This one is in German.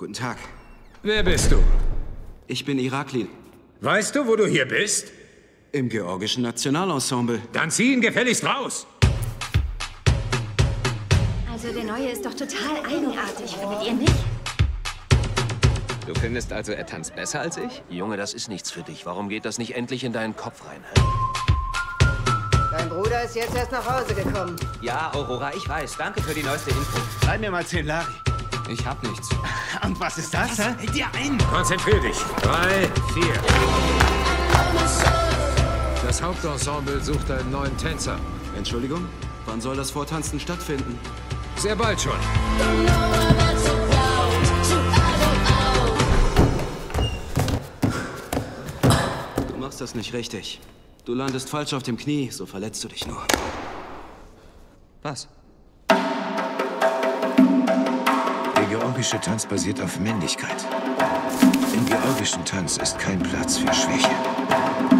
Guten Tag. Wer bist du? Ich bin Irakli. Weißt du, wo du hier bist? Im georgischen Nationalensemble. Dann zieh ihn gefälligst raus! Also der Neue ist doch total eigenartig, findet ihr nicht? Du findest also, er tanzt besser als ich? Junge, das ist nichts für dich. Warum geht das nicht endlich in deinen Kopf rein? Dein Bruder ist jetzt erst nach Hause gekommen. Ja, Aurora, ich weiß. Danke für die neueste Info. Schreib mir mal 10 Lari. Ich hab nichts. Und was ist das, hä? Dir ein? Konzentrier dich. Drei, vier. Das Hauptensemble sucht einen neuen Tänzer. Entschuldigung? Wann soll das Vortanzen stattfinden? Sehr bald schon. Du machst das nicht richtig. Du landest falsch auf dem Knie, so verletzt du dich nur. Was? Georgische Tanz basiert auf Männlichkeit. Im georgischen Tanz ist kein Platz für Schwäche.